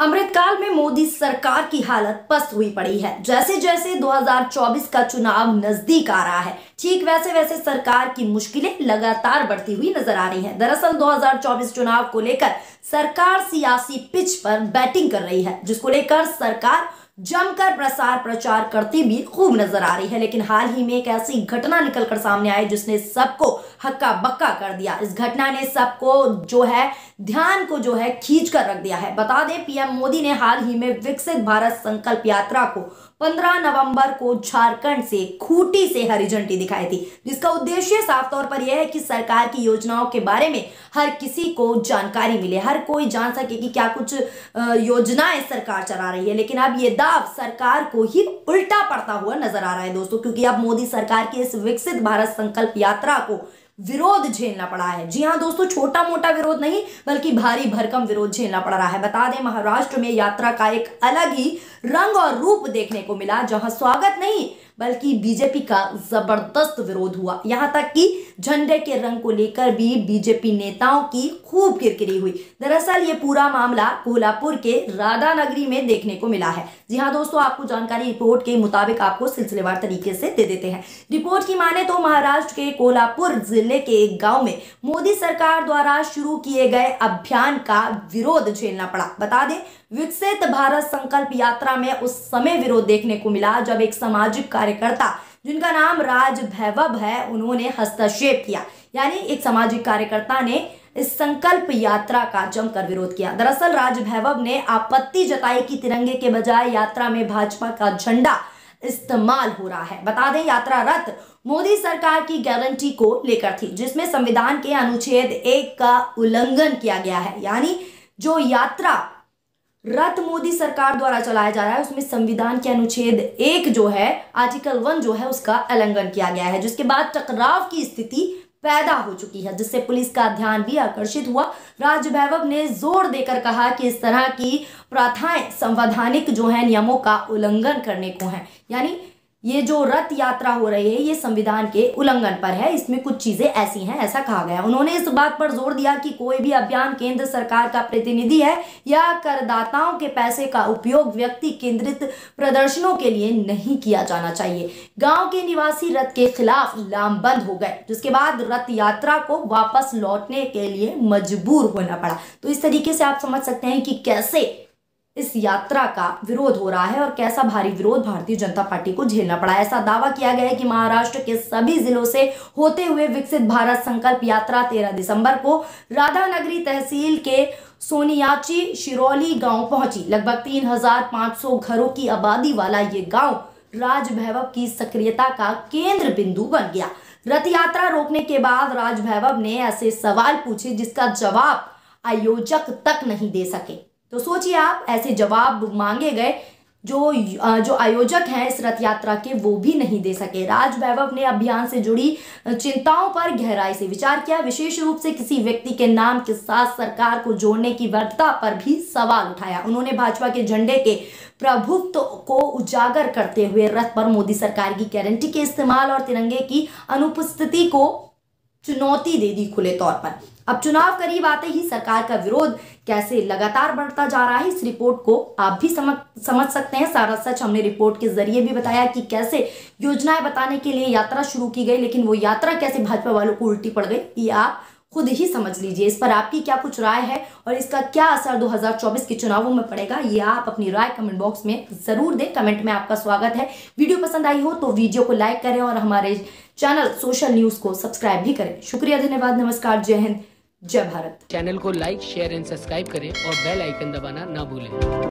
अमृतकाल में मोदी सरकार की हालत पस्त हुई पड़ी है। जैसे जैसे 2024 का चुनाव नज़दीक आ रहा है, ठीक वैसे वैसे सरकार की मुश्किलें लगातार बढ़ती हुई नज़र आ रही हैं। दरअसल 2024 चुनाव को लेकर सरकार सियासी पिच पर बैटिंग कर रही है, जिसको लेकर सरकार जमकर प्रसार प्रचार करती भी खूब नज़र आ रही है, लेकिन हाल ही में एक ऐसी घटना निकलकर सामने आई जिसने सबको हक्का बक्का कर दिया। इस घटना ने सबको जो है, ध्यान को जो है खींच कर रख दिया है। बता दें, पीएम मोदी ने हाल ही में विकसित भारत संकल्प यात्रा को 15 नवंबर को झारखंड से खूटी से हरी झंडी दिखाई थी, जिसका उद्देश्य साफ़ तौर पर यह है कि सरकार की योजनाओं के बारे में हर किसी को जानकारी मिले। हर कोई जान सके कि क्या कुछ योजनाएँ सरकार चला रही है, लेकिन अब ये दाव सरकार को ही उल्टा पड़ता हुआ नज़र आ रहा है दोस्तों, क्योंकि अब मोदी सरकार की इस विकसित भारत संकल्प यात्रा को विरोध झेलना पड़ा है। जी हाँ दोस्तों छोटा मोटा विरोध नहीं, बल्कि भारी भरकम विरोध झेलना पड़ रहा है। बता दें, महाराष्ट्र में यात्रा का एक अलग ही रंग और रूप देखने को मिला, जहाँ स्वागत नहीं बल्कि बीजेपी का ज़बरदस्त विरोध हुआ। यहाँ तक कि झंडे के रंग को लेकर भी बीजेपी नेताओं की खूब किरकिरी हुई। दरअसल ये पूरा मामला कोल्हापुर के राधा नगरी में देखने को मिला है। जी हाँ दोस्तों, आपको जानकारी रिपोर्ट के मुताबिक आपको सिलसिलेवार तरीके से दे देते हैं। रिपोर्ट की माने तो महाराष्ट्र के कोल्हापुर ज़िले के एक गाँव में मोदी सरकार द्वारा शुरू किए गए अभियान का विरोध झेलना पड़ा। बता दें, विकसित भारत संकल्प यात्रा में उस समय विरोध देखने को मिला जब एक सामाजिक कार्यकर्ता, जिनका नाम राज भैवव है, उन्होंने हस्तक्षेप किया। यानी एक सामाजिक कार्यकर्ता ने इस संकल्प यात्रा का जमकर विरोध किया। दरअसल राज भैवव ने आपत्ति जताई कि तिरंगे के बजाय यात्रा में भाजपा का झंडा इस्तेमाल हो रहा है। बता दें यात्रा रथ मोदी सरकार की गारंटी को लेकर थी, जिसमें संविधान के अनुच्छेद एक का उल्लंघन किया गया है। यानी जो यात्रा रथ मोदी सरकार द्वारा चलाया जा रहा है, उसमें संविधान के अनुच्छेद एक जो है आर्टिकल वन जो है, उसका उल्लंघन किया गया है, जिसके बाद टकराव की स्थिति पैदा हो चुकी है, जिससे पुलिस का ध्यान भी आकर्षित हुआ। राज वैभव ने ज़ोर देकर कहा कि इस तरह की प्रथाएँ संवैधानिक जो है, नियमों का उल्लंघन करने को है। यानी ये जो रथ यात्रा हो रही है, ये संविधान के उल्लंघन पर है। इसमें कुछ चीज़ें ऐसी हैं, ऐसा कहा गया उन्होंने इस बात पर ज़ोर दिया कि कोई भी अभियान केंद्र सरकार का प्रतिनिधि है या करदाताओं के पैसे का उपयोग व्यक्ति केंद्रित प्रदर्शनों के लिए नहीं किया जाना चाहिए। गाँव के निवासी रथ के खिलाफ लामबंद हो गए, जिसके बाद रथ यात्रा को वापस लौटने के लिए मजबूर होना पड़ा। तो इस तरीके से आप समझ सकते हैं कि कैसे इस यात्रा का विरोध हो रहा है और कैसा भारी विरोध भारतीय जनता पार्टी को झेलना पड़ा ऐसा दावा किया गया है कि महाराष्ट्र के सभी जिलों से होते हुए विकसित भारत संकल्प यात्रा 13 दिसंबर को राधा नगरी तहसील के सोनियाची शिरोली गाँव पहुँची। लगभग 3,500 घरों की आबादी वाला ये गाँव राज भैवव की सक्रियता का केंद्र बिंदु बन गया। रथ यात्रा रोकने के बाद राज भैवव ने ऐसे सवाल पूछे जिसका जवाब आयोजक तक नहीं दे सके। तो सोचिए आप, ऐसे जवाब मांगे गए जो जो आयोजक हैं इस रथ यात्रा के, वो भी नहीं दे सके। राज वैभव ने अभियान से जुड़ी चिंताओं पर गहराई से विचार किया। विशेष रूप से किसी व्यक्ति के नाम के साथ सरकार को जोड़ने की वैधता पर भी सवाल उठाया। उन्होंने भाजपा के झंडे के प्रभुत्व को उजागर करते हुए रथ पर मोदी सरकार की गारंटी के इस्तेमाल और तिरंगे की अनुपस्थिति को चुनौती दे दी खुले तौर पर। अब चुनाव करीब आते ही सरकार का विरोध कैसे लगातार बढ़ता जा रहा है, इस रिपोर्ट को आप भी समझ समझ सकते हैं। सारा सच हमने रिपोर्ट के ज़रिए भी बताया कि कैसे योजनाएँ बताने के लिए यात्रा शुरू की गई, लेकिन वो यात्रा कैसे भाजपा वालों को उल्टी पड़ गई, ये आप खुद ही समझ लीजिए। इस पर आपकी क्या कुछ राय है और इसका क्या असर 2024 के चुनावों में पड़ेगा, ये आप अपनी राय कमेंट बॉक्स में ज़रूर दें। कमेंट में आपका स्वागत है। वीडियो पसंद आई हो तो वीडियो को लाइक करें और हमारे चैनल सोशल न्यूज़ को सब्सक्राइब भी करें। शुक्रिया, धन्यवाद, नमस्कार, जय हिंद, जय भारत। चैनल को लाइक शेयर एंड सब्सक्राइब करें और बेल आइकन दबाना ना भूलें।